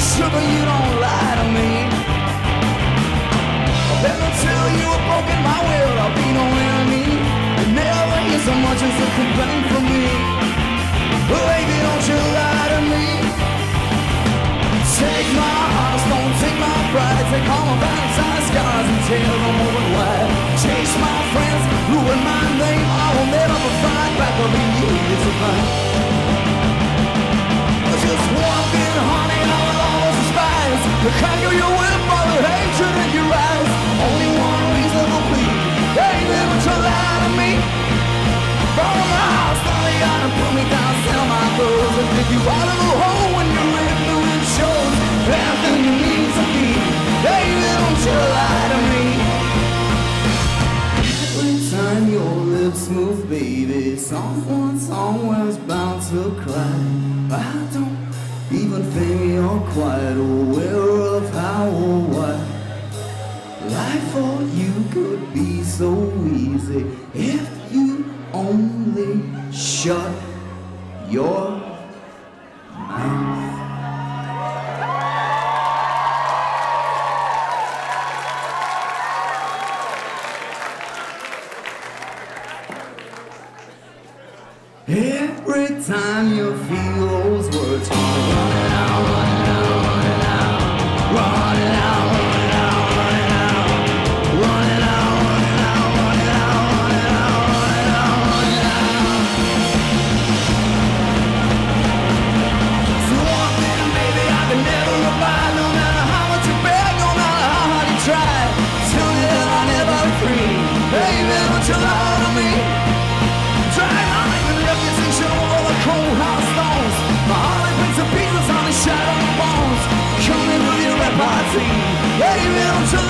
sugar, you don't lie to me. And until you are broken my will, I'll be no enemy. And never hear so much as a complaint from me. Baby, don't you lie to me. Take my heart, don't take my pride. Take all my Valentine scars and tear them your the hatred in your eyes. Only one lie to me. Me down, sell my clothes, and you out of hole when shows. You need to lie to me. Every time your lips move, baby, someone somewhere's bound to cry. I don't even think you're quite aware why. Life for you could be so easy if you only shut your mouth. Every time you feel those see anyone to